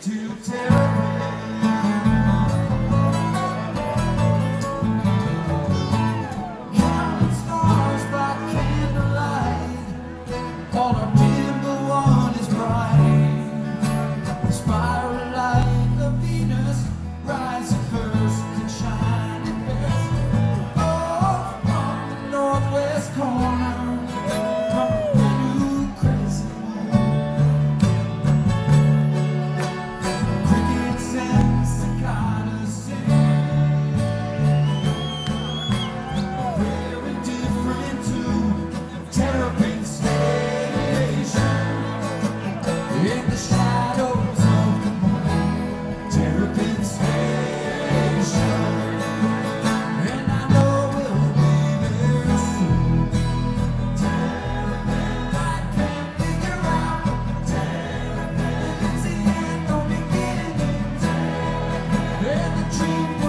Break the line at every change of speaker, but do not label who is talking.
to tell me. dream.